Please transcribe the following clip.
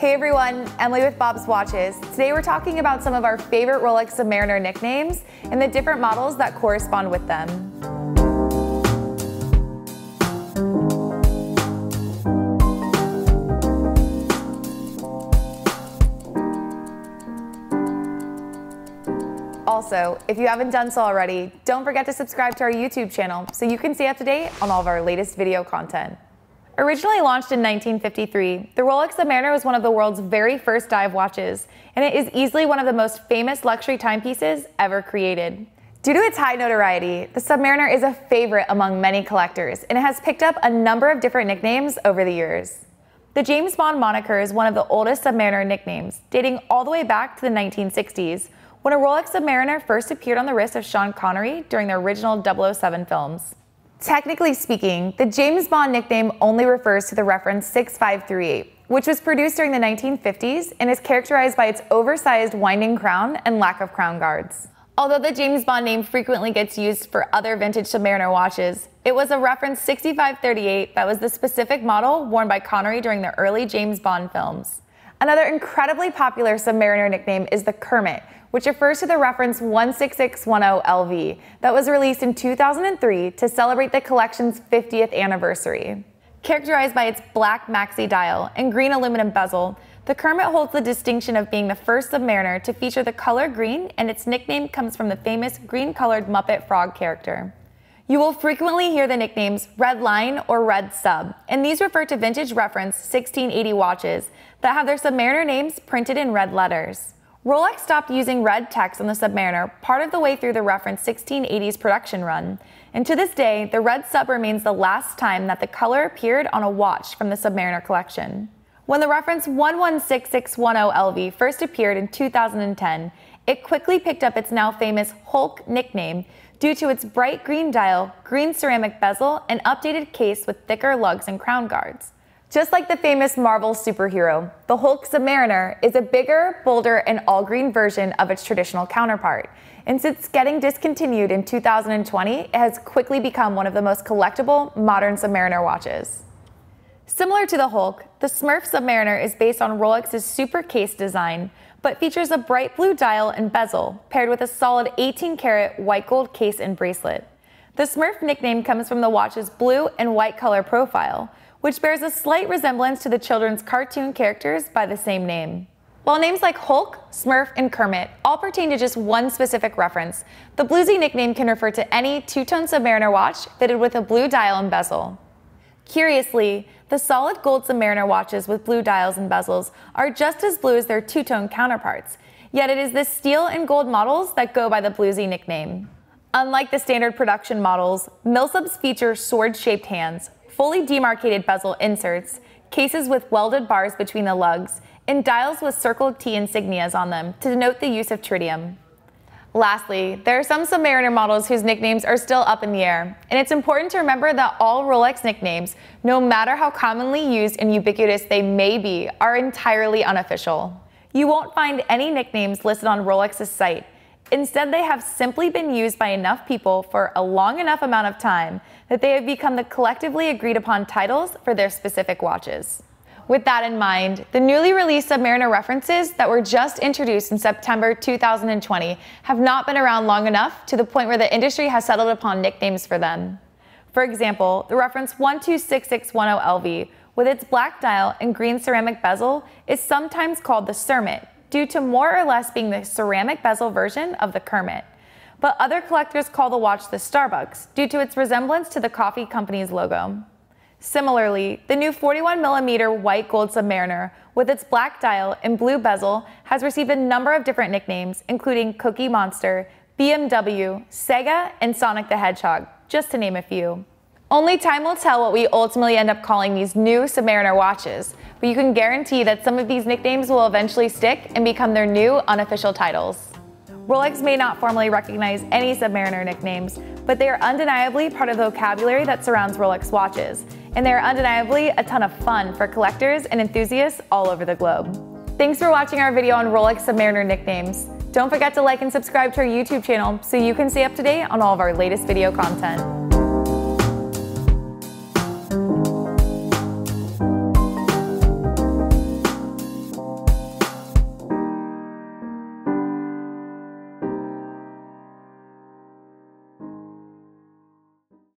Hey everyone, Emily with Bob's Watches. Today we're talking about some of our favorite Rolex Submariner nicknames and the different models that correspond with them. Also, if you haven't done so already, don't forget to subscribe to our YouTube channel so you can stay up to date on all of our latest video content. Originally launched in 1953, the Rolex Submariner was one of the world's very first dive watches, and it is easily one of the most famous luxury timepieces ever created. Due to its high notoriety, the Submariner is a favorite among many collectors, and it has picked up a number of different nicknames over the years. The James Bond moniker is one of the oldest Submariner nicknames, dating all the way back to the 1960s, when a Rolex Submariner first appeared on the wrist of Sean Connery during the original 007 films. Technically speaking, the James Bond nickname only refers to the reference 6538, which was produced during the 1950s and is characterized by its oversized winding crown and lack of crown guards. Although the James Bond name frequently gets used for other vintage Submariner watches, it was a reference 6538 that was the specific model worn by Connery during the early James Bond films. Another incredibly popular Submariner nickname is the Kermit, which refers to the reference 16610 LV that was released in 2003 to celebrate the collection's 50th anniversary. Characterized by its black maxi dial and green aluminum bezel, the Kermit holds the distinction of being the first Submariner to feature the color green, and its nickname comes from the famous green colored Muppet Frog character. You will frequently hear the nicknames Red Line or Red Sub, and these refer to vintage reference 1680 watches that have their Submariner names printed in red letters. Rolex stopped using red text on the Submariner part of the way through the reference 1680s production run, and to this day, the red sub remains the last time that the color appeared on a watch from the Submariner collection. When the reference 116610 LV first appeared in 2010, it quickly picked up its now famous Hulk nickname due to its bright green dial, green ceramic bezel, and updated case with thicker lugs and crown guards. Just like the famous Marvel superhero, the Hulk Submariner is a bigger, bolder, and all green version of its traditional counterpart. And since getting discontinued in 2020, it has quickly become one of the most collectible modern Submariner watches. Similar to the Hulk, the Smurf Submariner is based on Rolex's super case design, but features a bright blue dial and bezel paired with a solid 18 karat white gold case and bracelet. The Smurf nickname comes from the watch's blue and white color profile, which bears a slight resemblance to the children's cartoon characters by the same name. While names like Hulk, Smurf, and Kermit all pertain to just one specific reference, the bluesy nickname can refer to any two-tone Submariner watch fitted with a blue dial and bezel. Curiously, the solid gold Submariner watches with blue dials and bezels are just as blue as their two-tone counterparts, yet it is the steel and gold models that go by the bluesy nickname. Unlike the standard production models, Milsubs feature sword-shaped hands, fully demarcated bezel inserts, cases with welded bars between the lugs, and dials with circled T insignias on them to denote the use of tritium. Lastly, there are some Submariner models whose nicknames are still up in the air, and it's important to remember that all Rolex nicknames, no matter how commonly used and ubiquitous they may be, are entirely unofficial. You won't find any nicknames listed on Rolex's site, Instead, they have simply been used by enough people for a long enough amount of time that they have become the collectively agreed upon titles for their specific watches. With that in mind, the newly released Submariner references that were just introduced in September 2020 have not been around long enough to the point where the industry has settled upon nicknames for them. For example, the reference 126610 LV, with its black dial and green ceramic bezel, is sometimes called the Cermit due to more or less being the ceramic bezel version of the Kermit. But other collectors call the watch the Starbucks due to its resemblance to the coffee company's logo. Similarly, the new 41mm white gold Submariner, with its black dial and blue bezel, has received a number of different nicknames, including Cookie Monster, BMW, Sega, and Sonic the Hedgehog, just to name a few. Only time will tell what we ultimately end up calling these new Submariner watches, but you can guarantee that some of these nicknames will eventually stick and become their new unofficial titles. Rolex may not formally recognize any Submariner nicknames, but they are undeniably part of the vocabulary that surrounds Rolex watches, and they are undeniably a ton of fun for collectors and enthusiasts all over the globe. Thanks for watching our video on Rolex Submariner nicknames. Don't forget to like and subscribe to our YouTube channel so you can stay up to date on all of our latest video content.